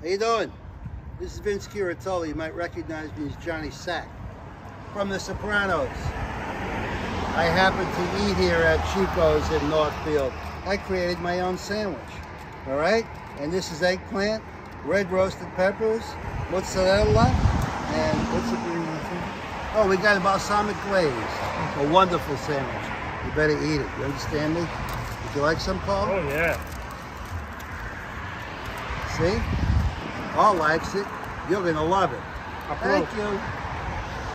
How you doing? This is Vince Curatola. You might recognize me as Johnny Sack from The Sopranos. I happen to eat here at Chico's in Northfield. I created my own sandwich. All right? And this is eggplant, red roasted peppers, mozzarella, and what's the green one? Oh, we got a balsamic glaze. A wonderful sandwich. You better eat it. You understand me? Would you like some, Paul? Oh yeah. See? Paul likes it. You're gonna love it. Approve. Thank you.